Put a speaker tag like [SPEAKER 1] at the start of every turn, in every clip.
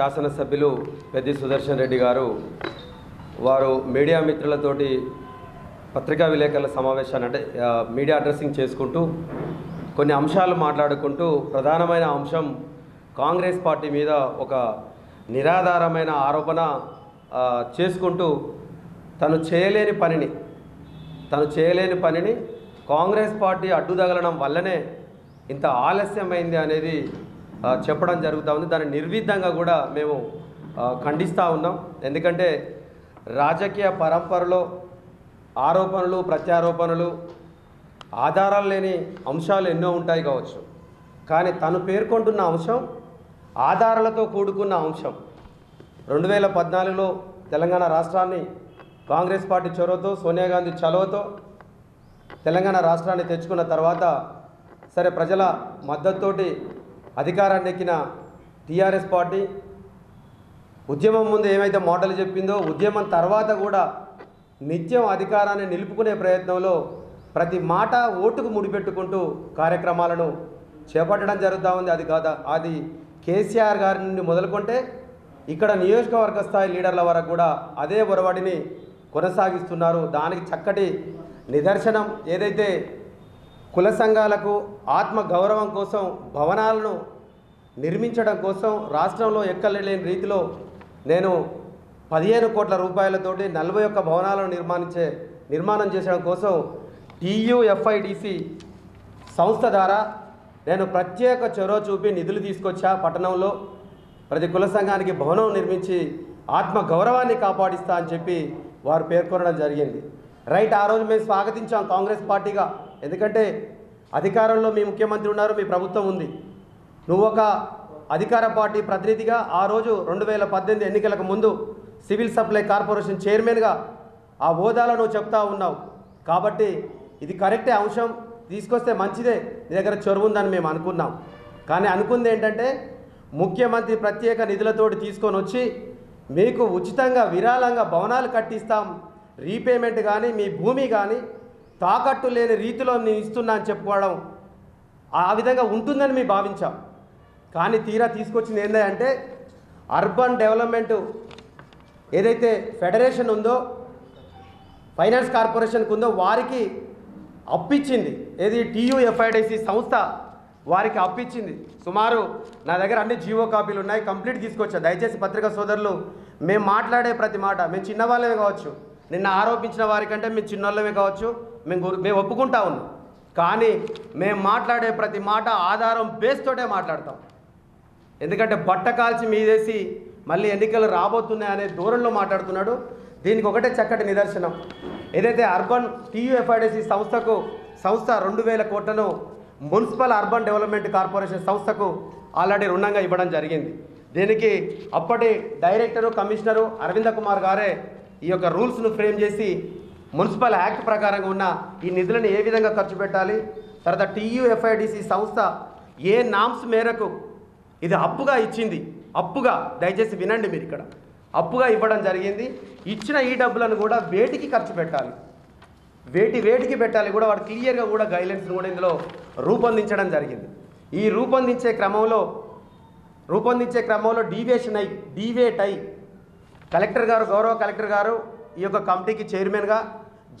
[SPEAKER 1] శాసనసభ్యులు పెద్ది సుదర్శన్ రెడ్డి గారు వారు మీడియా మిత్రులతోటి పత్రికా విలేకరుల సమావేశాన్ని అంటే మీడియా అడ్రస్సింగ్ చేసుకుంటూ కొన్ని అంశాలు మాట్లాడుకుంటూ ప్రధానమైన అంశం కాంగ్రెస్ పార్టీ మీద ఒక నిరాధారమైన ఆరోపణ చేసుకుంటూ తను చేయలేని పనిని తను చేయలేని పనిని కాంగ్రెస్ పార్టీ అడ్డుదగలడం వల్లనే ఇంత ఆలస్యమైంది అనేది చెప్పడం జరుగుతూ ఉంది. దాన్ని నిర్విధంగా కూడా మేము ఖండిస్తూ ఉన్నాం. ఎందుకంటే రాజకీయ పరంపరలో ఆరోపణలు ప్రత్యారోపణలు ఆధారాలు లేని అంశాలు ఎన్నో ఉంటాయి కావచ్చు. కానీ తను పేర్కొంటున్న అంశం ఆధారాలతో కూడుకున్న అంశం. రెండు వేల పద్నాలుగులో తెలంగాణ రాష్ట్రాన్ని కాంగ్రెస్ పార్టీ చొరవతో సోనియా గాంధీ చొరవతో తెలంగాణ రాష్ట్రాన్ని తెచ్చుకున్న తర్వాత సరే ప్రజల మద్దతుతోటి అధికారాన్ని ఎక్కిన టీఆర్ఎస్ పార్టీ ఉద్యమం ముందు ఏమైతే మాటలు చెప్పిందో ఉద్యమం తర్వాత కూడా నిత్యం అధికారాన్ని నిలుపుకునే ప్రయత్నంలో ప్రతి మాట ఓటుకు ముడిపెట్టుకుంటూ కార్యక్రమాలను చేపట్టడం జరుగుతూ ఉంది. అది కాదా అది కేసీఆర్ గారి నుండి మొదలుకొంటే ఇక్కడ నియోజకవర్గ స్థాయి లీడర్ల వరకు కూడా అదే ఒరవడిని కొనసాగిస్తున్నారు. దానికి చక్కటి నిదర్శనం ఏదైతే కుల సంఘాలకు ఆత్మ గౌరవం కోసం భవనాలను నిర్మించడం కోసం రాష్ట్రంలో ఎక్కలేని రీతిలో నేను పదిహేను కోట్ల రూపాయలతోటి నలభై ఒక్క భవనాలను నిర్మాణించే నిర్మాణం చేసడం కోసం టీయూఎఫ్ఐడిసి సంస్థ ద్వారా నేను ప్రత్యేక చొరవ చూపి నిధులు తీసుకొచ్చా పట్టణంలో. ప్రతి కుల సంఘానికి భవనం నిర్మించి ఆత్మ గౌరవాన్ని కాపాడిస్తా అని చెప్పి వారు పేర్కొనడం జరిగింది. రైట్ ఆ రోజు మేము స్వాగతించాం కాంగ్రెస్ పార్టీగా. ఎందుకంటే అధికారంలో మీ ముఖ్యమంత్రి ఉన్నారు మీ ప్రభుత్వం ఉంది. నువ్వు ఒక అధికార పార్టీ ప్రతినిధిగా ఆ రోజు రెండు వేల పద్దెనిమిది ఎన్నికలకు ముందు సివిల్ సప్లై కార్పొరేషన్ చైర్మన్గా ఆ హోదాలో నువ్వు చెప్తా ఉన్నావు. కాబట్టి ఇది కరెక్టే అంశం. తీసుకొస్తే మంచిదే. నీ దగ్గర చొరవ ఉందని మేము అనుకున్నాం. కానీ అనుకుంది ఏంటంటే ముఖ్యమంత్రి ప్రత్యేక నిధులతోటి తీసుకొని వచ్చి మీకు ఉచితంగా విరాళంగా భవనాలు కట్టిస్తాం. రీపేమెంట్ కానీ మీ భూమి కానీ తాకట్టు లేని రీతిలో నేను ఇస్తున్నా అని చెప్పుకోవడం ఆ విధంగా ఉంటుందని మేము భావించాం. కానీ తీరా తీసుకొచ్చింది ఏంటంటే అర్బన్ డెవలప్మెంట్ ఏదైతే ఫెడరేషన్ ఉందో ఫైనాన్స్ కార్పొరేషన్కి ఉందో వారికి అప్పిచ్చింది. ఏది? టీయూఎఫ్ఐడిసి సంస్థ వారికి అప్పిచ్చింది. సుమారు నా దగ్గర అన్ని జీవో కాపీలు ఉన్నాయి కంప్లీట్ తీసుకొచ్చా. దయచేసి పత్రికా సోదరులు మేము మాట్లాడే ప్రతి మాట మేము చిన్నవాళ్ళమే కావచ్చు నిన్న ఆరోపించిన వారికంటే మేము చిన్నోళ్ళమే కావచ్చు మేము గురు- మేము ఒప్పుకుంటా ఉన్నాం. కానీ మేము మాట్లాడే ప్రతి మాట ఆధారం బేస్ తోటే మాట్లాడతాం. ఎందుకంటే బట్ట కాల్చి మీదేసి మళ్ళీ ఎన్నికలు రాబోతున్నాయి అనే దూరంలో మాట్లాడుతున్నాడు. దీనికి ఒకటే చక్కటి నిదర్శనం. ఏదైతే అర్బన్ టీయూఎఫ్ఐడిసి సంస్థకు సంస్థ రెండు వేల కోట్లను మున్సిపల్ అర్బన్ డెవలప్మెంట్ కార్పొరేషన్ సంస్థకు ఆల్రెడీ రుణంగా ఇవ్వడం జరిగింది. దీనికి అప్పటి డైరెక్టరు కమిషనరు అరవింద కుమార్ గారే ఈ యొక్క రూల్స్ను ఫ్రేమ్ చేసి మున్సిపల్ యాక్ట్ ప్రకారంగా ఉన్న ఈ నిధులను ఏ విధంగా ఖర్చు పెట్టాలి? తర్వాత టీయూఎఫ్ఐడిసి సంస్థ ఏ నామ్స్ మేరకు ఇది అప్పుగా ఇచ్చింది. అప్పుగా దయచేసి వినండి మీరు ఇక్కడ. అప్పుగా ఇవ్వడం జరిగింది. ఇచ్చిన ఈ డబ్బులను కూడా వేటికి ఖర్చు పెట్టాలి? వేటి వేటికి పెట్టాలి కూడా వాడు క్లియర్గా కూడా గైడ్లైన్స్ కూడా ఇందులో రూపొందించడం జరిగింది. ఈ రూపొందించే క్రమంలో రూపొందించే క్రమంలో డీవియేషన్ అయి డీవేట్ అయి కలెక్టర్ గారు గౌరవ కలెక్టర్ గారు ఈ యొక్క కమిటీకి చైర్మన్గా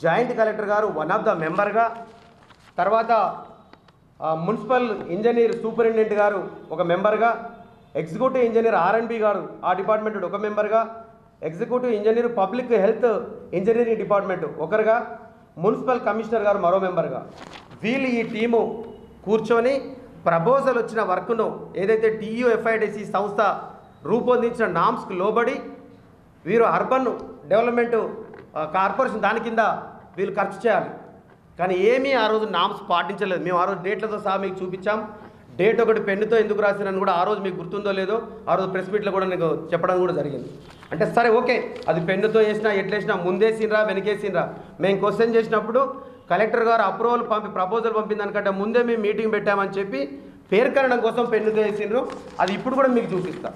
[SPEAKER 1] జాయింట్ కలెక్టర్ గారు వన్ ఆఫ్ ద మెంబర్గా తర్వాత మున్సిపల్ ఇంజనీర్ సూపరింటెండెంట్ గారు ఒక మెంబర్గా ఎగ్జిక్యూటివ్ ఇంజనీర్ ఆర్ఎన్బి గారు ఆ డిపార్ట్మెంట్ ఒక మెంబర్గా executive engineer public health engineering department ఒకరుగా municipal commissioner గారు మరో మెంబర్గా. వీళ్ళు ఈ టీము కూర్చొని ప్రపోజల్ వచ్చిన వర్క్ను ఏదైతే టీయూఎఫ్ఐడిసి సంస్థ రూపొందించిన నామ్స్కి లోబడి వీరు అర్బన్ డెవలప్మెంట్ కార్పొరేషన్ దాని కింద వీళ్ళు ఖర్చు చేయాలి. కానీ ఏమీ ఆ రోజు నామ్స్ పాటించలేదు. మేము ఆ రోజు డేట్లతో సహా మీకు చూపించాం. డేట్ ఒకటి పెన్నుతో ఎందుకు రాసినని కూడా ఆ రోజు మీకు గుర్తుందో లేదో ఆ రోజు ప్రెస్ మీట్లో కూడా నీకు చెప్పడం కూడా జరిగింది. అంటే సరే ఓకే. అది పెన్నుతో వేసినా ఎట్లేసినా ముందేసినరా వెనకేసినరా మేము క్వశ్చన్ చేసినప్పుడు కలెక్టర్ గారు అప్రూవల్ పంపి ప్రపోజల్ పంపిన దానికంటే ముందే మేము మీటింగ్ పెట్టామని చెప్పి పేర్కొనడం కోసం పెన్నుతో వేసిండ్రు. అది ఇప్పుడు కూడా మీకు చూపిస్తా.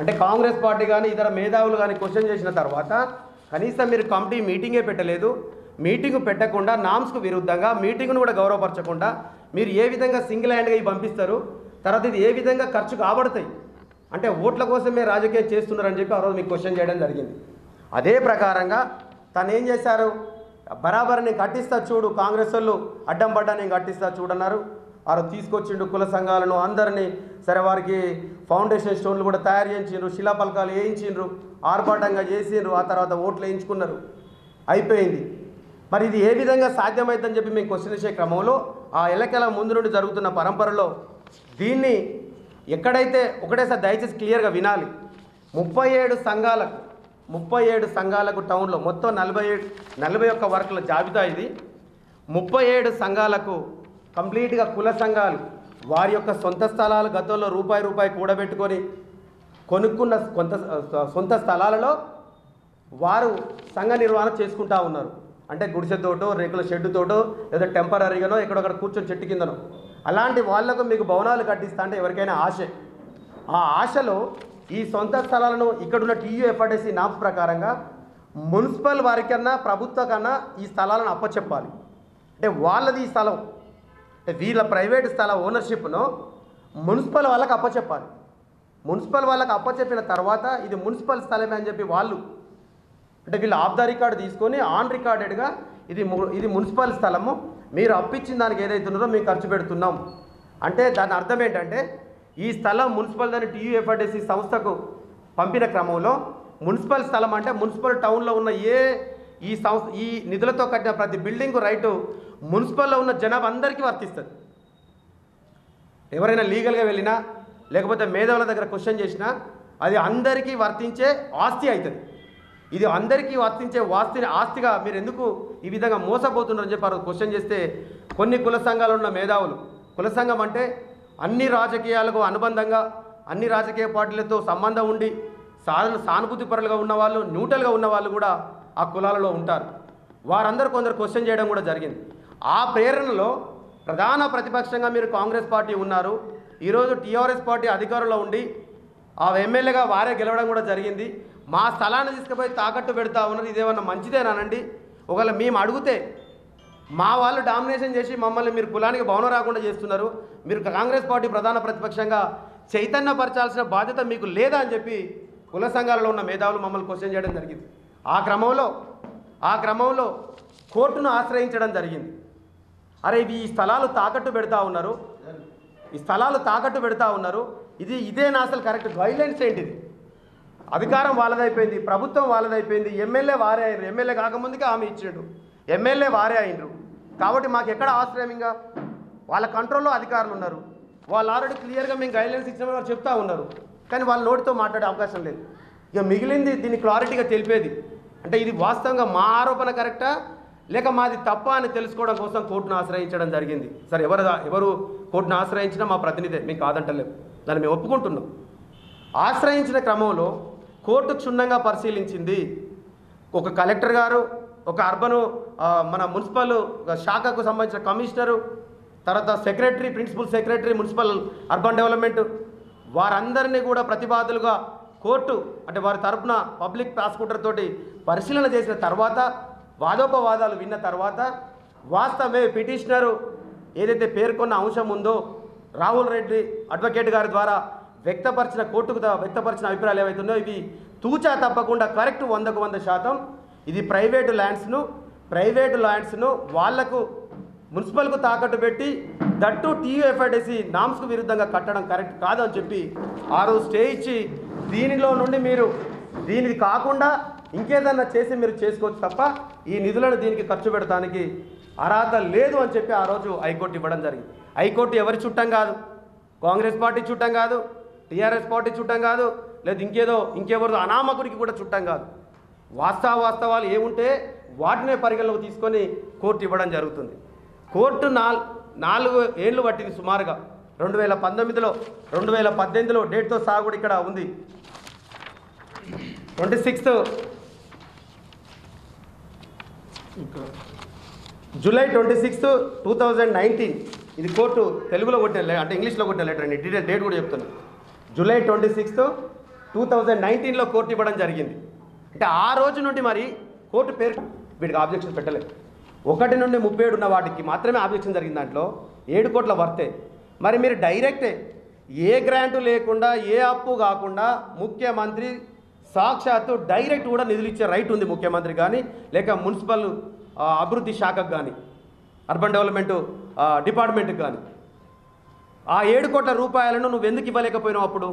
[SPEAKER 1] అంటే కాంగ్రెస్ పార్టీ కానీ ఇతర మేధావులు కానీ క్వశ్చన్ చేసిన తర్వాత కనీసం మీరు కమిటీ మీటింగే పెట్టలేదు. మీటింగ్ పెట్టకుండా నామ్స్కు విరుద్ధంగా మీటింగ్ను కూడా గౌరవపరచకుండా మీరు ఏ విధంగా సింగిల్ హ్యాండ్గా ఇవి పంపిస్తారు తర్వాత ఇది ఏ విధంగా ఖర్చు కాబడతాయి అంటే ఓట్ల కోసమే రాజకీయం చేస్తున్నారని చెప్పి ఆ రోజు మీకు క్వశ్చన్ చేయడం జరిగింది. అదే ప్రకారంగా తను ఏం చేశారు? బరాబర్ నేను కట్టిస్తా చూడు కాంగ్రెస్ వాళ్ళు అడ్డం పడ్డా నేను కట్టిస్తా చూడన్నారు. వారు తీసుకొచ్చిండు కుల సంఘాలను అందరినీ సరే వారికి ఫౌండేషన్ స్టోన్లు కూడా తయారు చేయించిండ్రు శిలాపలకాలు వేయించిండ్రు ఆర్భాటంగా చేసిండ్రు ఆ తర్వాత ఓట్లు వేయించుకున్నారు. అయిపోయింది. మరి ఇది ఏ విధంగా సాధ్యమవుతుందని చెప్పి మేము క్వశ్చన్ చేసే క్రమంలో ఆ ఎలకెల ముందు నుండి జరుగుతున్న పరంపరలో దీన్ని ఎక్కడైతే ఒకటేసారి దయచేసి క్లియర్గా వినాలి. ముప్పై ఏడు సంఘాలకు ముప్పై ఏడు సంఘాలకు టౌన్లో మొత్తం నలభై ఏడు నలభై ఒక్క వర్కుల జాబితా ఇది. ముప్పై ఏడు సంఘాలకు కంప్లీట్గా కుల సంఘాలు వారి యొక్క సొంత స్థలాలు గతంలో రూపాయి రూపాయి కూడబెట్టుకొని కొనుక్కున్న కొంత సొంత స్థలాలలో వారు సంఘ నిర్వహణ చేసుకుంటా ఉన్నారు. అంటే గుడిసెతోటో రేకుల షెడ్డుతోటో లేదా టెంపరీగానో ఎక్కడొక్కడ కూర్చొని చెట్టు కిందనో. అలాంటి వాళ్ళకు మీకు భవనాలు కట్టిస్తా అంటే ఎవరికైనా ఆశ. ఆ ఆశలో ఈ సొంత స్థలాలను ఇక్కడున్న టీయూ ఎఫ్ఆర్టీసీ నామ్స్ ప్రకారంగా మున్సిపల్ వారికన్నా ప్రభుత్వ కన్నా ఈ స్థలాలను అప్పచెప్పాలి. అంటే వాళ్ళది ఈ స్థలం. అంటే వీళ్ళ ప్రైవేట్ స్థల ఓనర్షిప్ను మున్సిపల్ వాళ్ళకి అప్పచెప్పాలి. మున్సిపల్ వాళ్ళకి అప్పచెప్పిన తర్వాత ఇది మున్సిపల్ స్థలమే అని చెప్పి వాళ్ళు అంటే వీళ్ళు ఆఫ్ ద రికార్డు తీసుకొని ఆన్ రికార్డెడ్గా ఇది ఇది మున్సిపల్ స్థలము. మీరు అప్పిచ్చిన దానికి ఏదైతే ఉన్నదో మేము ఖర్చు పెడుతున్నాం. అంటే దాని అర్థం ఏంటంటే ఈ స్థలం మున్సిపల్ దాని టీయూఎఫ్ఆర్టీసీ సంస్థకు పంపిన క్రమంలో మున్సిపల్ స్థలం అంటే మున్సిపల్ టౌన్లో ఉన్న ఏ ఈ సంస్థ ఈ నిధులతో కట్టిన ప్రతి బిల్డింగ్ రైటు మున్సిపల్లో ఉన్న జనాభా అందరికీ వర్తిస్తుంది. ఎవరైనా లీగల్గా వెళ్ళినా లేకపోతే మేధావుల దగ్గర క్వశ్చన్ చేసినా అది అందరికీ వర్తించే ఆస్తి అవుతుంది ఇది అందరికీ వర్తించే వాస్తిని ఆస్తిగా మీరు ఎందుకు ఈ విధంగా మోసపోతున్నారని చెప్పారు క్వశ్చన్ చేస్తే కొన్ని కుల సంఘాలు ఉన్న మేధావులు. కుల సంఘం అంటే అన్ని రాజకీయాలకు అనుబంధంగా అన్ని రాజకీయ పార్టీలతో సంబంధం ఉండి సాధన సానుభూతి పరులుగా ఉన్న న్యూట్రల్గా ఉన్నవాళ్ళు కూడా ఆ కులాలలో ఉంటారు. వారందరూ కొందరు క్వశ్చన్ చేయడం కూడా జరిగింది. ఆ ప్రేరణలో ప్రధాన ప్రతిపక్షంగా మీరు కాంగ్రెస్ పార్టీ ఉన్నారు. ఈరోజు టీఆర్ఎస్ పార్టీ అధికారంలో ఉండి ఆ ఎమ్మెల్యేగా వారే గెలవడం కూడా జరిగింది. మా స్థలాన్ని తీసుకుపోయి తాకట్టు పెడతా ఉన్నారు ఇదేమన్నా మంచిదేనానండి ఒకవేళ మేము అడిగితే మా వాళ్ళు డామినేషన్ చేసి మమ్మల్ని మీరు కులానికి భవనం రాకుండా చేస్తున్నారు. మీరు కాంగ్రెస్ పార్టీ ప్రధాన ప్రతిపక్షంగా చైతన్యపరచాల్సిన బాధ్యత మీకు లేదా అని చెప్పి కుల సంఘాలలో ఉన్న మేధావులు మమ్మల్ని క్వశ్చన్ చేయడం జరిగింది. ఆ క్రమంలో ఆ క్రమంలో కోర్టును ఆశ్రయించడం జరిగింది. అరే ఇవి ఈ స్థలాలు తాకట్టు పెడతా ఉన్నారు. ఈ స్థలాలు తాకట్టు పెడతా ఉన్నారు. ఇది ఇదేనా అసలు కరెక్ట్ గైడ్లైన్స్ ఏంటిది? అధికారం వాళ్ళదైపోయింది ప్రభుత్వం వాళ్ళదైపోయింది ఎమ్మెల్యే వారే అయినరు. ఎమ్మెల్యే కాకముందుకే ఆమె ఇచ్చిండు ఎమ్మెల్యే వారే అయినరు. కాబట్టి మాకు ఎక్కడ ఆశ్రయం ఇంకా? వాళ్ళ కంట్రోల్లో అధికారులు ఉన్నారు. వాళ్ళు ఆల్రెడీ క్లియర్గా మేము గైడ్లైన్స్ ఇచ్చిన వాళ్ళు చెప్తా ఉన్నారు. కానీ వాళ్ళ నోటితో మాట్లాడే అవకాశం లేదు. ఇక మిగిలింది దీన్ని క్లారిటీగా తెలిపేది. అంటే ఇది వాస్తవంగా మా ఆరోపణ కరెక్టా? లేక మాది తప్ప అని తెలుసుకోవడం కోసం కోర్టును ఆశ్రయించడం జరిగింది. సరే ఎవరు ఎవరు కోర్టును ఆశ్రయించినా మా ప్రతినిధే. మేము కాదంటలేము దాన్ని మేము ఒప్పుకుంటున్నాం. ఆశ్రయించిన క్రమంలో కోర్టు క్షుణ్ణంగా పరిశీలించింది. ఒక కలెక్టర్ గారు ఒక అర్బను మన మున్సిపల్ శాఖకు సంబంధించిన కమిషనరు తర్వాత secretary principal secretary municipal urban development వారందరినీ కూడా ప్రతిపాదులుగా కోర్టు అంటే వారి తరపున పబ్లిక్ ప్రాసిక్యూటర్ తోటి పరిశీలన చేసిన తర్వాత వాదోపవాదాలు విన్న తర్వాత వాస్తవమే పిటిషనరు ఏదైతే పేర్కొన్న అంశం ఉందో రాహుల్ రెడ్డి అడ్వకేట్ గారి ద్వారా వ్యక్తపరిచిన కోర్టుకు వ్యక్తపరిచిన అభిప్రాయాలు ఏవైతే ఉన్నాయో ఇవి తూచా తప్పకుండా కరెక్ట్ వందకు వంద శాతం. ఇది ప్రైవేటు ల్యాండ్స్ను ప్రైవేటు ల్యాండ్స్ను వాళ్ళకు మున్సిపల్కు తాకట్టు పెట్టి దట్టు టీయూఎఫ్ఐడిసి నామ్స్కు విరుద్ధంగా కట్టడం కరెక్ట్ కాదని చెప్పి ఆ రోజు స్టే ఇచ్చి దీనిలో నుండి మీరు దీనికి కాకుండా ఇంకేదన్నా చేసి మీరు చేసుకోవచ్చు తప్ప ఈ నిధులను దీనికి ఖర్చు పెడతానికి అర్హత లేదు అని చెప్పి ఆ రోజు హైకోర్టు ఇవ్వడం జరిగింది. హైకోర్టు ఎవరి చుట్టం కాదు? కాంగ్రెస్ పార్టీ చుట్టం కాదు. టీఆర్ఎస్ పార్టీ చుట్టం కాదు లేదు ఇంకేదో ఇంకెవరిదో అనామకుడికి కూడా చుట్టం కాదు. వాస్తవ వాస్తవాలు ఏముంటే వాటినే పరిగణలోకి తీసుకొని కోర్టు ఇవ్వడం జరుగుతుంది. కోర్టు నాల్ నాలుగు ఏళ్ళు పట్టింది సుమారుగా. రెండు వేల పంతొమ్మిదిలో రెండు వేల పద్దెనిమిదిలో డేట్తో సహా కూడా ఇక్కడ ఉంది. Twenty sixth July twenty sixth two thousand nineteen. ఇది కోర్టు తెలుగులో కొట్టిన అంటే ఇంగ్లీష్లో కొట్టిన లెటర్ అండి డీటెయిల్ డేట్ కూడా చెప్తున్నా. July twenty sixth two thousand నైన్టీన్లో కోర్టు ఇవ్వడం జరిగింది. అంటే ఆ రోజు నుండి మరి కోర్టు పేరు వీడికి ఆబ్జెక్షన్ పెట్టలేదు. ఒకటి నుండి ముప్పై ఏడు ఉన్న వాటికి మాత్రమే ఆబ్జెక్షన్ జరిగింది దాంట్లో ఏడు కోట్ల వర్తే. మరి మీరు డైరెక్టే ఏ గ్రాంటు లేకుండా ఏ అప్పు కాకుండా ముఖ్యమంత్రి సాక్షాత్తు డైరెక్ట్ కూడా నిధులు ఇచ్చే రైట్ ఉంది ముఖ్యమంత్రి కానీ లేక మున్సిపల్ అభివృద్ధి శాఖకు కానీ అర్బన్ డెవలప్మెంట్ డిపార్ట్మెంట్కి కానీ. ఆ ఏడు కోట్ల రూపాయలను నువ్వు ఎందుకు ఇవ్వలేకపోయినావు అప్పుడు?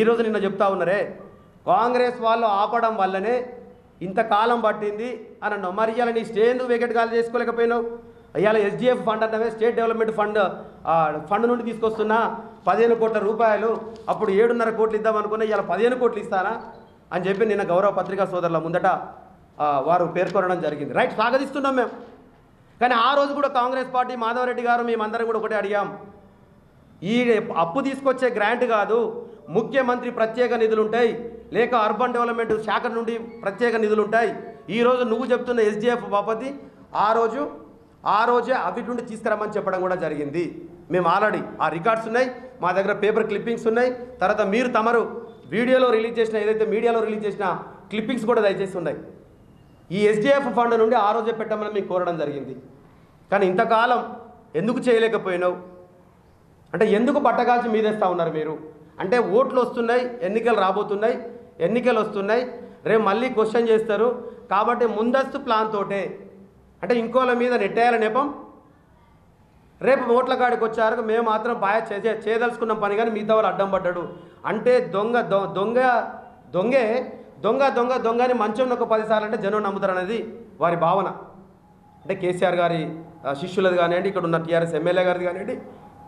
[SPEAKER 1] ఈరోజు నిన్న చెప్తా ఉన్నారే కాంగ్రెస్ వాళ్ళు ఆపడం వల్లనే ఇంతకాలం పట్టింది అని అన్నావు మరి ఇవాళ నీ స్టే ఎందుకు వేకెట్ కాల్ చేసుకోలేకపోయినావు? ఇవాళ ఎస్డిఎఫ్ ఫండ్ అన్నవే స్టేట్ డెవలప్మెంట్ ఫండ్ ఫండ్ నుండి తీసుకొస్తున్నా పదిహేను కోట్ల రూపాయలు. అప్పుడు ఏడున్నర కోట్లు ఇద్దాం అనుకున్నా ఇవాళ పదిహేను కోట్లు ఇస్తానా? అని చెప్పి నిన్న గౌరవ పత్రికా సోదరుల ముందట వారు పేర్కొనడం జరిగింది. రైట్ స్వాగతిస్తున్నాం మేము. కానీ ఆ రోజు కూడా కాంగ్రెస్ పార్టీ మాధవరెడ్డి గారు మేమందరం కూడా ఒకటే అడిగాం. ఈ అప్పు తీసుకొచ్చే గ్రాంట్ కాదు ముఖ్యమంత్రి ప్రత్యేక నిధులు ఉంటాయి లేక అర్బన్ డెవలప్మెంట్ శాఖ నుండి ప్రత్యేక నిధులు ఉంటాయి ఈరోజు నువ్వు చెప్తున్న ఎస్డిఎఫ్ బాపతి ఆ రోజు ఆ రోజే అవి నుండి తీసుకురమ్మని చెప్పడం కూడా జరిగింది. మేము ఆల్రెడీ ఆ రికార్డ్స్ ఉన్నాయి మా దగ్గర పేపర్ క్లిప్పింగ్స్ ఉన్నాయి. తర్వాత మీరు తమరు వీడియోలో రిలీజ్ చేసిన ఏదైతే మీడియాలో రిలీజ్ చేసిన క్లిప్పింగ్స్ కూడా దయచేసి ఉన్నాయి. ఈ ఎస్డిఎఫ్ ఫండ్ నుండి ఆ రోజే పెట్టమని మీకు కోరడం జరిగింది. కానీ ఇంతకాలం ఎందుకు చేయలేకపోయినావు? అంటే ఎందుకు పట్టకాల్చి మీదేస్తా ఉన్నారు మీరు? అంటే ఓట్లు వస్తున్నాయి ఎన్నికలు రాబోతున్నాయి ఎన్నికలు వస్తున్నాయి రేపు మళ్ళీ క్వశ్చన్ చేస్తారు. కాబట్టి ముందస్తు ప్లాన్ తోటే. అంటే ఇంకోళ్ళ మీద నెట్టేయాల నెపం? రేపు ఓట్ల కాడికి వచ్చారు మేము మాత్రం బాగా చే చేయదలుచుకున్న పని కానీ మిగతా వాళ్ళు అడ్డం పడ్డాడు. అంటే దొంగ దొంగ దొంగే దొంగ దొంగ దొంగ అని మంచం ఒక పదిసార్లు అంటే జనం నమ్ముతారు అనేది వారి భావన. అంటే కేసీఆర్ గారి శిష్యులది కానివ్వండి ఇక్కడ ఉన్న టీఆర్ఎస్ ఎమ్మెల్యే గారిది కానివ్వండి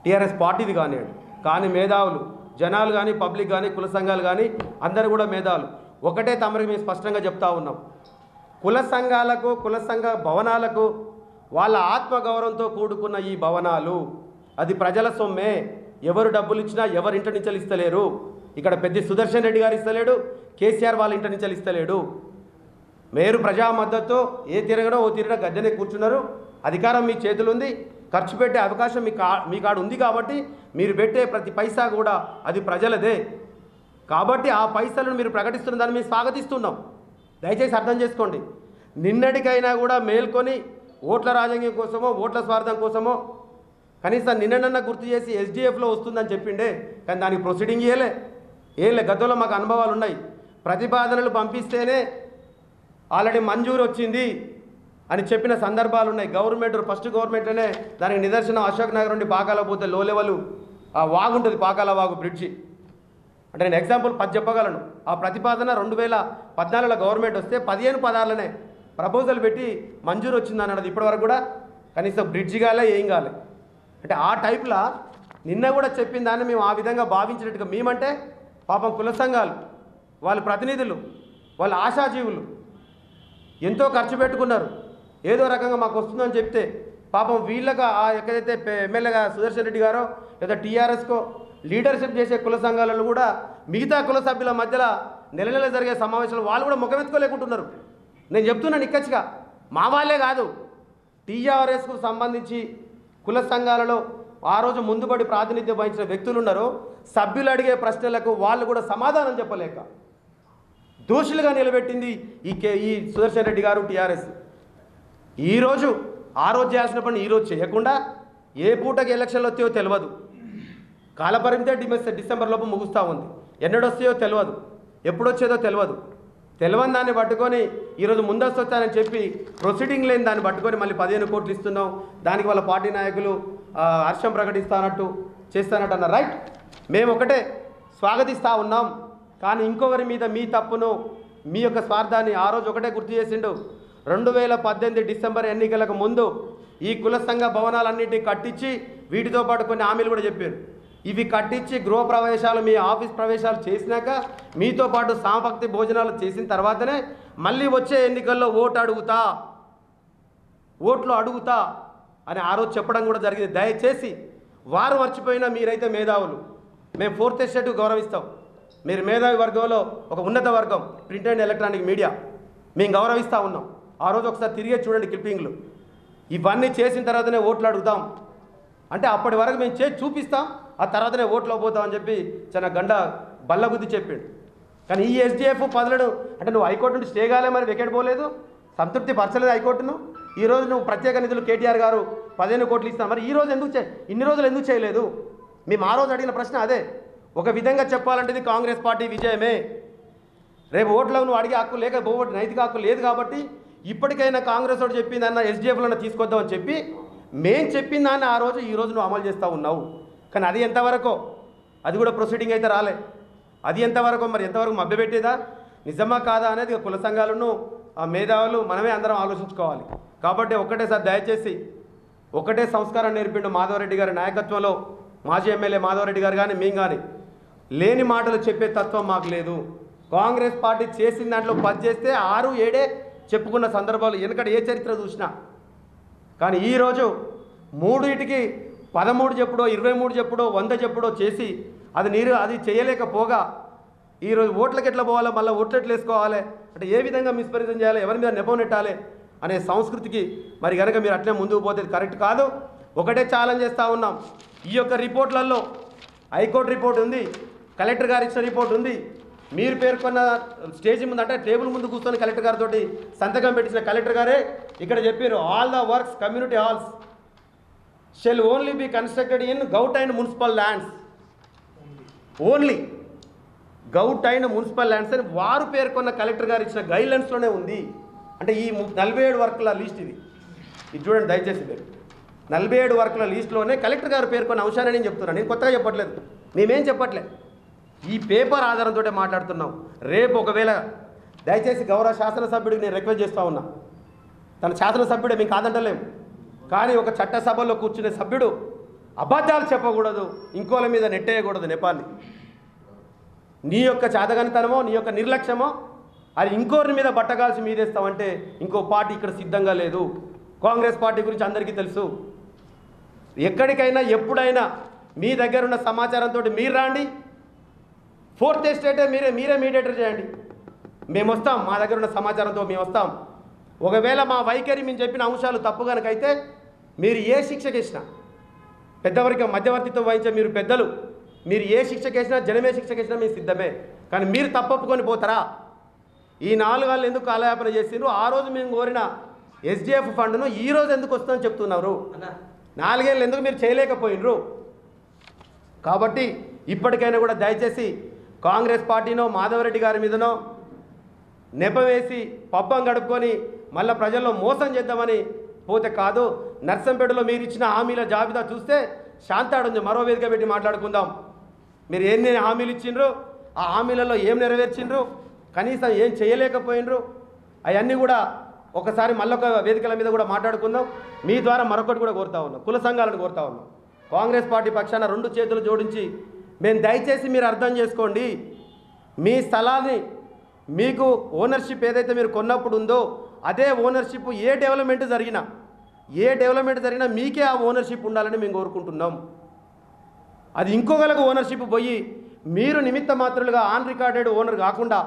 [SPEAKER 1] టీఆర్ఎస్ పార్టీది కానివ్వండి కానీ మేధావులు జనాలు కానీ పబ్లిక్ కానీ కుల సంఘాలు కానీ అందరూ కూడా మేధావులు. ఒకటే తమరికి మేము స్పష్టంగా చెప్తా ఉన్నాం. కుల సంఘాలకు కుల సంఘ భవనాలకు వాళ్ళ ఆత్మగౌరవంతో కూడుకున్న ఈ భవనాలు అది ప్రజల సొమ్మే. ఎవరు డబ్బులు ఇచ్చినా ఎవరు ఇంటి నుంచి ఇస్తలేరు. ఇక్కడ పెద్ద సుదర్శన్ రెడ్డి గారు ఇస్తలేడు కేసీఆర్ వాళ్ళ ఇంటి నుంచి ఇస్తలేడు. మీరు ప్రజా మద్దతు ఏ తిరగడో ఓ తిరగడో గద్దెనే కూర్చున్నారు. అధికారం మీ చేతులు ఉంది ఖర్చు పెట్టే అవకాశం మీ కా మీ కాడ ఉంది కాబట్టి మీరు పెట్టే ప్రతి పైసా కూడా అది ప్రజలదే. కాబట్టి ఆ పైసలను మీరు ప్రకటిస్తున్న దాన్ని మేము స్వాగతిస్తున్నాం. దయచేసి అర్థం చేసుకోండి. నిన్నటికైనా కూడా మేల్కొని ఓట్ల రాజకీయం కోసమో ఓట్ల స్వార్థం కోసమో కనీసం నిన్ననన్నా గుర్తు చేసి ఎస్డిఎఫ్లో వస్తుందని చెప్పిండే కానీ దానికి ప్రొసీడింగ్ ఇయ్యలే. ఏలే గతంలో మాకు అనుభవాలు ఉన్నాయి ప్రతిపాదనలు పంపిస్తేనే ఆల్రెడీ మంజూరు వచ్చింది అని చెప్పిన సందర్భాలు ఉన్నాయి. గవర్నమెంట్ ఫస్ట్ గవర్నమెంట్లోనే దానికి నిదర్శనం అశోక్ నగర్ నుండి పాకాల పోతే లో లెవెల్ ఆ వాగు ఉంటుంది పాకాల వాగు బ్రిడ్జి. అంటే నేను ఎగ్జాంపుల్ పది చెప్పగలను. ఆ ప్రతిపాదన రెండు వేల పద్నాలుగులో గవర్నమెంట్ వస్తే పదిహేను పదాలనే ప్రపోజల్ పెట్టి మంజూరు వచ్చింది అన్నది ఇప్పటివరకు కూడా కనీసం బ్రిడ్జి కాలే ఏం కాలే. అంటే ఆ టైప్లో నిన్న కూడా చెప్పిన దాన్ని మేము ఆ విధంగా భావించినట్టుగా మేమంటే పాపం కుల సంఘాలు వాళ్ళ ప్రతినిధులు వాళ్ళ ఆశాజీవులు ఎంతో ఖర్చు పెట్టుకున్నారు. ఏదో రకంగా మాకు వస్తుందని చెప్తే పాపం వీళ్ళగా ఆ ఎక్కడైతే ఎమ్మెల్యేగా సుదర్శన్ రెడ్డి గారో లేదా టీఆర్ఎస్కో లీడర్షిప్ చేసే కుల సంఘాలలో కూడా మిగతా కుల సభ్యుల మధ్యలో నెల నెల జరిగే సమావేశాలు వాళ్ళు కూడా ముఖమెత్తుకోలేకుంటున్నారు. నేను చెప్తున్నాను ఇక్కచ్చిగా మా వాళ్ళే కాదు. టీఆర్ఎస్కు సంబంధించి కుల సంఘాలలో ఆ రోజు ముందుబడి ప్రాతినిధ్యం వహించిన వ్యక్తులు ఉన్నారు సభ్యులు అడిగే ప్రశ్నలకు వాళ్ళు కూడా సమాధానం చెప్పలేక దోషులుగా నిలబెట్టింది ఈ కే ఈ సుదర్శన్ రెడ్డి గారు టీఆర్ఎస్. ఈరోజు ఆ రోజు చేయాల్సిన పని ఈరోజు చేయకుండా ఏ పూటకి ఎలక్షన్లు వస్తాయో తెలియదు కాలపరిమితే డిమెస్ డిసెంబర్ లోపు ముగుస్తూ ఉంది. ఎన్నడొస్తాయో తెలియదు ఎప్పుడు వచ్చేదో తెలియదు తెలియని దాన్ని పట్టుకొని ఈరోజు ముందస్తు వచ్చానని చెప్పి ప్రొసీడింగ్ లేని దాన్ని పట్టుకొని మళ్ళీ పదిహేను కోట్లు ఇస్తున్నాం. దానికి వాళ్ళ పార్టీ నాయకులు హర్షం ప్రకటిస్తానట్టు చేస్తానట్టు అన్న రైట్ మేము ఒకటే స్వాగతిస్తూ ఉన్నాం. కానీ ఇంకొకరి మీద మీ తప్పును మీ యొక్క స్వార్థాన్ని ఆ రోజు ఒకటే గుర్తు చేసిండు. రెండు వేల పద్దెనిమిది డిసెంబర్ ఎన్నికలకు ముందు ఈ కుల సంఘ భవనాలన్నింటినీ కట్టించి వీటితో పాటు కొన్ని హామీలు కూడా చెప్పారు. ఇవి కట్టించి గృహ ప్రవేశాలు మీ ఆఫీస్ ప్రవేశాలు చేసినాక మీతో పాటు సామభక్తి భోజనాలు చేసిన తర్వాతనే మళ్ళీ వచ్చే ఎన్నికల్లో ఓటు అడుగుతా ఓట్లు అడుగుతా అని ఆ రోజు చెప్పడం కూడా జరిగింది. దయచేసి వారు మర్చిపోయినా మీరైతే మేధావులు. మేము ఫోర్త్ ఎస్టేట్ గౌరవిస్తాం. మీరు మేధావి వర్గంలో ఒక ఉన్నత వర్గం ప్రింట్ అండ్ ఎలక్ట్రానిక్ మీడియా. మేము గౌరవిస్తూ ఉన్నాం. ఆ రోజు ఒకసారి తిరిగే చూడండి క్లిప్పింగ్లు. ఇవన్నీ చేసిన తర్వాతనే ఓట్లు అడుగుతాం. అంటే అప్పటి వరకు మేము చేసి చూపిస్తాం ఆ తర్వాతనే ఓట్లు అవ్వబోతామని చెప్పి చాలా గండ బల్లబుద్ధి చెప్పిండు. కానీ ఈ ఎస్డిఎఫ్ పదలను అంటే నువ్వు హైకోర్టు నుండి స్టే కాలే మరి వికెట్ పోలేదు సంతృప్తి పరచలేదు హైకోర్టును? ఈ రోజు నువ్వు ప్రత్యేక నిధులు కేటీఆర్ గారు పదిహేను కోట్లు ఇస్తాను మరి ఈ రోజు ఎందుకు చే ఇన్ని రోజులు ఎందుకు చేయలేదు? మేము ఆ రోజు అడిగిన ప్రశ్న అదే. ఒక విధంగా చెప్పాలంటే ఇది కాంగ్రెస్ పార్టీ విజయమే. రేపు ఓట్లో నువ్వు అడిగే హక్కు లేక నైతిక హక్కు లేదు కాబట్టి ఇప్పటికైనా కాంగ్రెస్ వాడు చెప్పిందన్న ఎస్డిఎఫ్లను తీసుకొద్దామని చెప్పి మేం చెప్పిందాన్ని ఆ రోజు ఈ రోజు నువ్వు అమలు చేస్తూ ఉన్నావు. కానీ అది ఎంతవరకు? అది కూడా ప్రొసీడింగ్ అయితే రాలే. అది ఎంతవరకు? మరి ఎంతవరకు మభ్యపెట్టేదా నిజమా కాదా అనేది కుల సంఘాలను ఆ మేధావులు మనమే అందరం ఆలోచించుకోవాలి. కాబట్టి ఒక్కటేసారి దయచేసి ఒకటే సంస్కారం నేర్పిండు మాధవరెడ్డి గారి నాయకత్వంలో మాజీ ఎమ్మెల్యే మాధవరెడ్డి గారు కానీ మేము కానీ లేని మాటలు చెప్పే తత్వం మాకు లేదు. కాంగ్రెస్ పార్టీ చేసిన దాంట్లో పది చేస్తే ఆరు ఏడే చెప్పుకున్న సందర్భాలు ఎందుకంటే ఏ చరిత్ర చూసినా. కానీ ఈరోజు మూడింటికి పదమూడు చెప్పుడో ఇరవై మూడు చెప్పుడో వంద చెప్పుడో చేసి అది నీరు అది చేయలేకపోగా ఈరోజు ఓట్లకి ఎట్లా పోవాలో మళ్ళీ ఓట్లు ఎట్లా వేసుకోవాలి? అంటే ఏ విధంగా మిస్పరితం చేయాలి ఎవరి మీద నెపం నెట్టాలి అనే సంస్కృతికి మరి కనుక మీరు అట్లే ముందుకు పోతే కరెక్ట్ కాదు. ఒకటే ఛాలెంజ్ చేస్తూ ఉన్నాం. ఈ యొక్క రిపోర్ట్లలో హైకోర్టు రిపోర్ట్ ఉంది కలెక్టర్ గారు ఇచ్చిన రిపోర్ట్ ఉంది. మీరు పేర్కొన్న స్టేజ్ ముందు అంటే టేబుల్ ముందు కూర్చొని కలెక్టర్ గారితో సంతకం పెట్టించిన కలెక్టర్ గారే ఇక్కడ చెప్పారు all the works community halls shall only be constructed in govt and municipal lands only govt and municipal lands అని వారు పేర్కొన్న కలెక్టర్ గారు ఇచ్చిన గైడ్లైన్స్లోనే ఉంది. అంటే ఈ నలభై ఏడు వర్కుల లిస్ట్ ఇది. ఇది చూడండి దయచేసి మీరు. నలభై ఏడు వర్కుల లిస్టులోనే కలెక్టర్ గారు పేర్కొన్న అంశాన్ని నేను చెప్తున్నాను. నేను కొత్తగా చెప్పట్లేదు. మేమేం చెప్పట్లేదు ఈ పేపర్ ఆధారంతో మాట్లాడుతున్నాం రేపు ఒకవేళ దయచేసి గౌరవ శాసనసభ్యుడికి నేను రిక్వెస్ట్ చేస్తూ ఉన్నా. తన శాసనసభ్యుడే మేము కాదంటలేము కానీ ఒక చట్టసభలో కూర్చునే సభ్యుడు అబద్ధాలు చెప్పకూడదు ఇంకోల మీద నెట్టేయకూడదు నేపాల్ని. నీ యొక్క చాదగనితనమో నీ యొక్క నిర్లక్ష్యమో అది ఇంకోరి మీద బట్టగాల్సి మీదేస్తామంటే ఇంకో పార్టీ ఇక్కడ సిద్ధంగా లేదు. కాంగ్రెస్ పార్టీ గురించి అందరికీ తెలుసు. ఎక్కడికైనా ఎప్పుడైనా మీ దగ్గర ఉన్న సమాచారంతో మీరు రాండి ఫోర్త్ ఎస్టేటే మీరే మీరే మీడియేటర్ చేయండి. మేము వస్తాం మా దగ్గర ఉన్న సమాచారంతో మేము వస్తాం ఒకవేళ మా వైఖరి మేము చెప్పిన అంశాలు తప్పు కనుకైతే మీరు ఏ శిక్షకి ఇచ్చినా పెద్దవరికి మధ్యవర్తిత్వం వహించే మీరు పెద్దలు మీరు ఏ శిక్షకి వేసినా జనమే శిక్షకి వేసినా మేము సిద్ధమే. కానీ మీరు తప్పొప్పుకొని పోతారా? ఈ నాలుగు వాళ్ళు ఎందుకు కాలయాపన చేసిండ్రు? ఆ రోజు మేము కోరిన ఎస్డిఎఫ్ ఫండ్ను ఈ రోజు ఎందుకు వస్తుందని చెప్తున్నారు? నాలుగేళ్ళు ఎందుకు మీరు చేయలేకపోయినరు కాబట్టి ఇప్పటికైనా కూడా దయచేసి కాంగ్రెస్ పార్టీనో మాధవరెడ్డి గారి మీదనో నెపవేసి పబ్బం గడుపుకొని మళ్ళీ ప్రజల్లో మోసం చేద్దామని పోతే కాదు నర్సంపేటలో మీరు ఇచ్చిన హామీల జాబితా చూస్తే శాంతాడుంది మరో వేదిక పెట్టి మాట్లాడుకుందాం. మీరు ఎన్ని హామీలు ఇచ్చిండ్రు? ఆ హామీలలో ఏం నెరవేర్చిండ్రు? కనీసం ఏం చేయలేకపోయినరు అవన్నీ కూడా ఒకసారి మళ్ళొక వేదికల మీద కూడా మాట్లాడుకుందాం. మీ ద్వారా మరొకటి కూడా కోరుతా ఉన్నాం. కుల సంఘాలను కోరుతా ఉన్నాం. కాంగ్రెస్ పార్టీ పక్షాన రెండు చేతులు జోడించి మేము దయచేసి మీరు అర్థం చేసుకోండి. మీ స్థలాన్ని మీకు ఓనర్షిప్ ఏదైతే మీరు కొన్నప్పుడు ఉందో అదే ఓనర్షిప్ ఏ డెవలప్మెంట్ జరిగినా ఏ డెవలప్మెంట్ జరిగినా మీకే ఆ ఓనర్షిప్ ఉండాలని మేము కోరుకుంటున్నాం. అది ఇంకొకరికి ఓనర్షిప్ పోయి మీరు నిమిత్త మాత్రులుగా ఆన్ రికార్డెడ్ ఓనర్ కాకుండా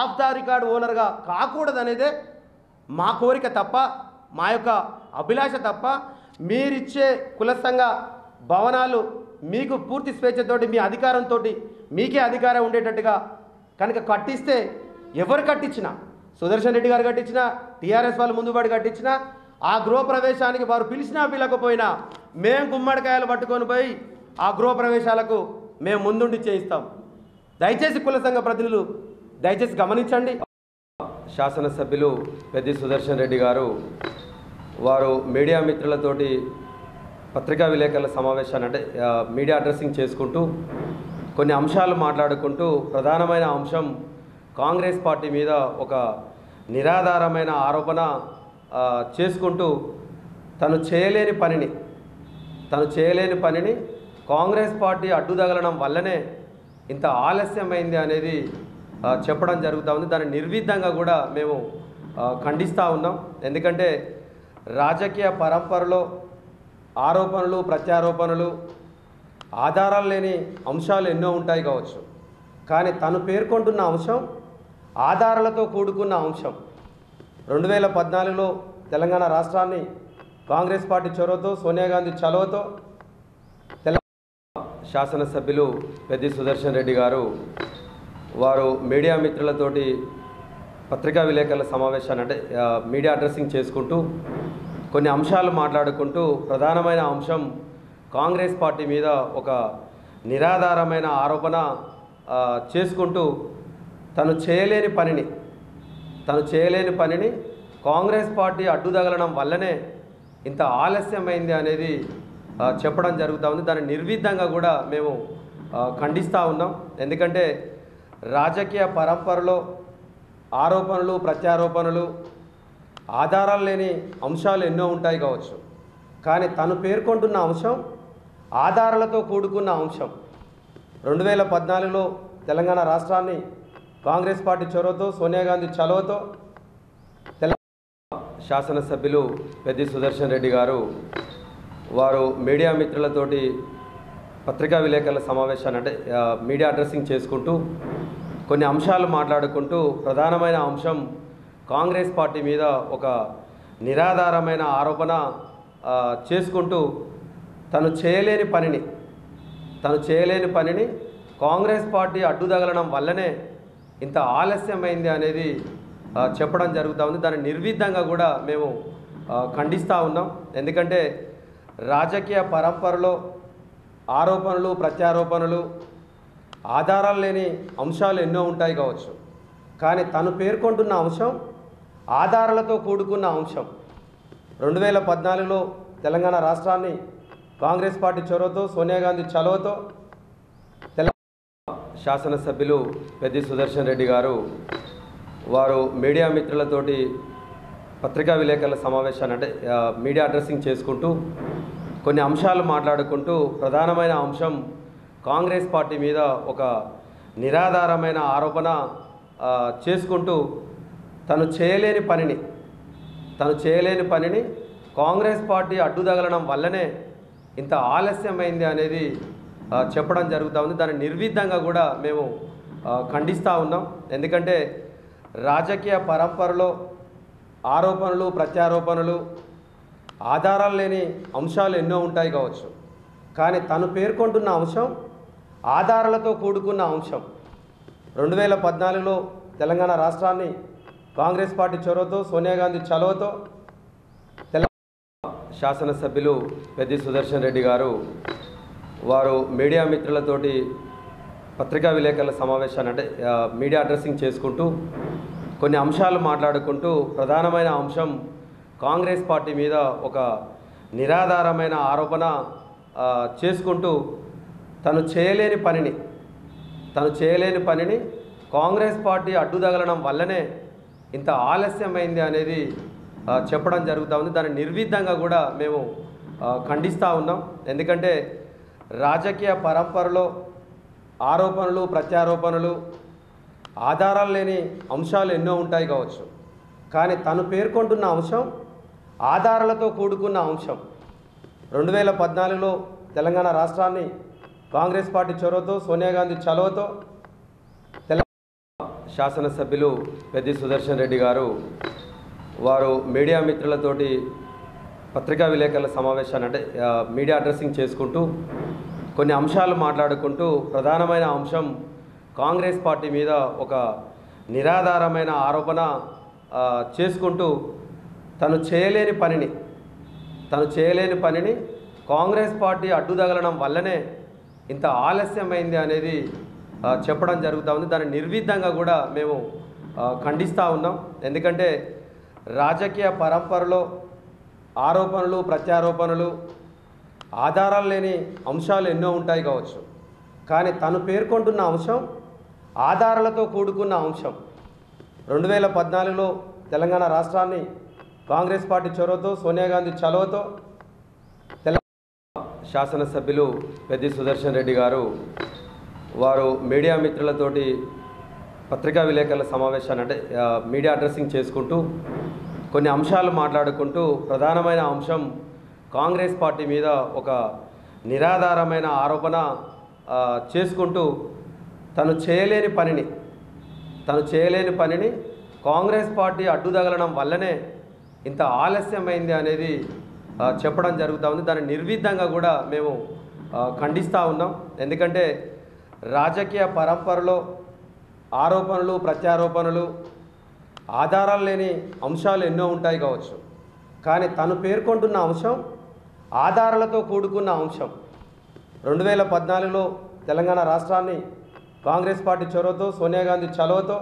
[SPEAKER 1] ఆఫ్ ద రికార్డ్ ఓనర్గా కాకూడదనేదే మా కోరిక తప్ప మా యొక్క అభిలాష తప్ప మీరిచ్చే కులసంగా భవనాలు మీకు పూర్తి స్వేచ్ఛతోటి మీ అధికారంతో మీకే అధికారం ఉండేటట్టుగా కనుక కట్టిస్తే ఎవరు కట్టించినా సుదర్శన్ రెడ్డి గారు కట్టించినా టీఆర్ఎస్ వాళ్ళు ముందుబడి కట్టించినా ఆ గృహప్రవేశానికి వారు పిలిచినా పిలకపోయినా మేము గుమ్మడికాయలు పట్టుకొని పోయి ఆ గృహప్రవేశాలకు మేము ముందుండి చేయిస్తాం. దయచేసి కుల సంఘ ప్రతినిధులు దయచేసి గమనించండి. శాసనసభ్యులు పెద్ది సుదర్శన్ రెడ్డి గారు వారు మీడియా మిత్రులతోటి పత్రికా విలేకరుల సమావేశాన్ని అంటే మీడియా అడ్రస్సింగ్ చేసుకుంటూ కొన్ని అంశాలు మాట్లాడుకుంటూ ప్రధానమైన అంశం కాంగ్రెస్ పార్టీ మీద ఒక నిరాధారమైన ఆరోపణ చేసుకుంటూ తను చేయలేని పనిని తను చేయలేని పనిని కాంగ్రెస్ పార్టీ అడ్డుదగలడం వల్లనే ఇంత ఆలస్యమైంది అనేది చెప్పడం జరుగుతూ ఉంది. దాన్ని నిర్విధంగా కూడా మేము ఖండిస్తూ ఉన్నాం. ఎందుకంటే రాజకీయ పరంపరలో ఆరోపణలు ప్రత్యారోపణలు ఆధారాలు లేని అంశాలు ఎన్నో ఉంటాయి కావచ్చు. కానీ తను పేర్కొంటున్న అంశం ఆధారాలతో కూడుకున్న అంశం. రెండు వేల పద్నాలుగులో తెలంగాణ రాష్ట్రాన్ని కాంగ్రెస్ పార్టీ చొరవతో సోనియా గాంధీ చొరవతో తెలంగాణ శాసనసభ్యులు పెద్ది సుదర్శన్ రెడ్డి గారు వారు మీడియా మిత్రులతోటి పత్రికా విలేకరుల సమావేశాన్ని అంటే మీడియా అడ్రస్సింగ్ చేసుకుంటూ కొన్ని అంశాలు మాట్లాడుకుంటూ ప్రధానమైన అంశం కాంగ్రెస్ పార్టీ మీద ఒక నిరాధారమైన ఆరోపణ చేసుకుంటూ తను చేయలేని పనిని తను చేయలేని పనిని కాంగ్రెస్ పార్టీ అడ్డుదగలడం వల్లనే ఇంత ఆలస్యమైంది అనేది చెప్పడం జరుగుతూ ఉంది. దాన్ని నిర్విధంగా కూడా మేము ఖండిస్తూ ఉన్నాం. ఎందుకంటే రాజకీయ పరంపరలో ఆరోపణలు ప్రత్యారోపణలు ఆధారాలు లేని అంశాలు ఎన్నో ఉంటాయి కావచ్చు. కానీ తను పేర్కొంటున్న అంశం ఆధారాలతో కూడుకున్న అంశం. రెండు వేల పద్నాలుగులో తెలంగాణ రాష్ట్రాన్ని కాంగ్రెస్ పార్టీ చొరవతో సోనియా గాంధీ చొరవతో తెలంగాణ శాసనసభ్యులు పెద్ది సుదర్శన్ రెడ్డి గారు వారు మీడియా మిత్రులతోటి పత్రికా విలేకరుల సమావేశాన్ని అంటే మీడియా అడ్రస్సింగ్ చేసుకుంటూ కొన్ని అంశాలు మాట్లాడుకుంటూ ప్రధానమైన అంశం కాంగ్రెస్ పార్టీ మీద ఒక నిరాధారమైన ఆరోపణ చేసుకుంటూ తను చేయలేని పనిని తను చేయలేని పనిని కాంగ్రెస్ పార్టీ అడ్డుదగలడం వల్లనే ఇంత ఆలస్యమైంది అనేది చెప్పడం జరుగుతూ ఉంది. దాన్ని నిర్విధంగా కూడా మేము ఖండిస్తూ ఉన్నాం. ఎందుకంటే రాజకీయ పరంపరలో ఆరోపణలు ప్రత్యారోపణలు ఆధారాలు లేని అంశాలు ఎన్నో ఉంటాయి కావచ్చు. కానీ తను పేర్కొంటున్న అంశం ఆధారాలతో కూడుకున్న అంశం. రెండు వేల పద్నాలుగులో తెలంగాణ రాష్ట్రాన్ని కాంగ్రెస్ పార్టీ చొరవతో సోనియా గాంధీ చొరవతో తెలంగాణ శాసనసభ్యులు పెద్ది సుదర్శన్ రెడ్డి గారు వారు మీడియా మిత్రులతోటి పత్రికా విలేకరుల సమావేశాన్ని అంటే మీడియా అడ్రస్సింగ్ చేసుకుంటూ కొన్ని అంశాలు మాట్లాడుకుంటూ ప్రధానమైన అంశం కాంగ్రెస్ పార్టీ మీద ఒక నిరాధారమైన ఆరోపణ చేసుకుంటూ తను చేయలేని పనిని తను చేయలేని పనిని కాంగ్రెస్ పార్టీ అడ్డుదగలడం వల్లనే ఇంత ఆలస్యమైంది అనేది చెప్పడం జరుగుతూ ఉంది. దాన్ని నిర్విధంగా కూడా మేము ఖండిస్తూ ఉన్నాం. ఎందుకంటే రాజకీయ పరంపరలో ఆరోపణలు ప్రత్యారోపణలు ఆధారాలు లేని అంశాలు ఎన్నో ఉంటాయి కావచ్చు. కానీ తను పేర్కొంటున్న అంశం ఆధారాలతో కూడుకున్న అంశం. రెండు వేల పద్నాలుగులో తెలంగాణ రాష్ట్రాన్ని కాంగ్రెస్ పార్టీ చొరవతో సోనియా గాంధీ చొరవతో తెలంగాణ శాసనసభ్యులు పెద్ది సుదర్శన్ రెడ్డి గారు వారు మీడియా మిత్రులతోటి పత్రికా విలేకరుల సమావేశాన్ని అంటే మీడియా అడ్రస్సింగ్ చేసుకుంటూ కొన్ని అంశాలు మాట్లాడుకుంటూ ప్రధానమైన అంశం కాంగ్రెస్ పార్టీ మీద ఒక నిరాధారమైన ఆరోపణ చేసుకుంటూ తను చేయలేని పనిని తను చేయలేని పనిని కాంగ్రెస్ పార్టీ అడ్డుదగలడం వల్లనే ఇంత ఆలస్యమైంది అనేది చెప్పడం జరుగుతూ ఉంది. దాన్ని నిర్విధంగా కూడా మేము ఖండిస్తూ ఉన్నాం. ఎందుకంటే రాజకీయ పరంపరలో ఆరోపణలు ప్రత్యారోపణలు ఆధారాలు లేని అంశాలు ఎన్నో ఉంటాయి కావచ్చు. కానీ తను పేర్కొంటున్న అంశం ఆధారాలతో కూడుకున్న అంశం. రెండు వేల పద్నాలుగులో తెలంగాణ రాష్ట్రాన్ని కాంగ్రెస్ పార్టీ చొరవతో సోనియా గాంధీ చొరవతో తెలంగాణ శాసనసభ్యులు పెద్ది సుదర్శన్ రెడ్డి గారు వారు మీడియా మిత్రులతోటి పత్రికా విలేకరుల సమావేశాన్ని అంటే మీడియా అడ్రస్సింగ్ చేసుకుంటూ కొన్ని అంశాలు మాట్లాడుకుంటూ ప్రధానమైన అంశం కాంగ్రెస్ పార్టీ మీద ఒక నిరాధారమైన ఆరోపణ చేసుకుంటూ తను చేయలేని పనిని తను చేయలేని పనిని కాంగ్రెస్ పార్టీ అడ్డుదగలడం వల్లనే ఇంత ఆలస్యమైంది అనేది చెప్పడం జరుగుతూ ఉంది. దాన్ని నిర్విధంగా కూడా మేము ఖండిస్తూ ఉన్నాం. ఎందుకంటే రాజకీయ పరంపరలో ఆరోపణలు ప్రత్యారోపణలు ఆధారాలు లేని అంశాలు ఎన్నో ఉంటాయి కావచ్చు. కానీ తను పేర్కొంటున్న అంశం ఆధారాలతో కూడుకున్న అంశం. రెండు వేల పద్నాలుగులో తెలంగాణ రాష్ట్రాన్ని కాంగ్రెస్ పార్టీ చొరవతో సోనియా గాంధీ చొరవతో తెలంగాణ శాసనసభ్యులు పెద్ది సుదర్శన్ రెడ్డి గారు వారు మీడియా మిత్రులతోటి పత్రికా విలేకరుల సమావేశాన్ని అంటే మీడియా అడ్రస్సింగ్ చేసుకుంటూ కొన్ని అంశాలు మాట్లాడుకుంటూ ప్రధానమైన అంశం కాంగ్రెస్ పార్టీ మీద ఒక నిరాధారమైన ఆరోపణ చేసుకుంటూ తను చేయలేని పనిని తను చేయలేని పనిని కాంగ్రెస్ పార్టీ అడ్డుదగలడం వల్లనే ఇంత ఆలస్యమైంది అనేది చెప్పడం జరుగుతూ ఉంది. దాన్ని నిర్విధంగా కూడా మేము ఖండిస్తూ ఉన్నాం. ఎందుకంటే రాజకీయ పరంపరలో ఆరోపణలు ప్రత్యారోపణలు ఆధారాలు లేని అంశాలు ఎన్నో ఉంటాయి కావచ్చు. కానీ తను పేర్కొంటున్న అంశం ఆధారాలతో కూడుకున్న అంశం. రెండు వేల పద్నాలుగులో తెలంగాణ రాష్ట్రాన్ని కాంగ్రెస్ పార్టీ చొరవతో సోనియా గాంధీ చొరవతో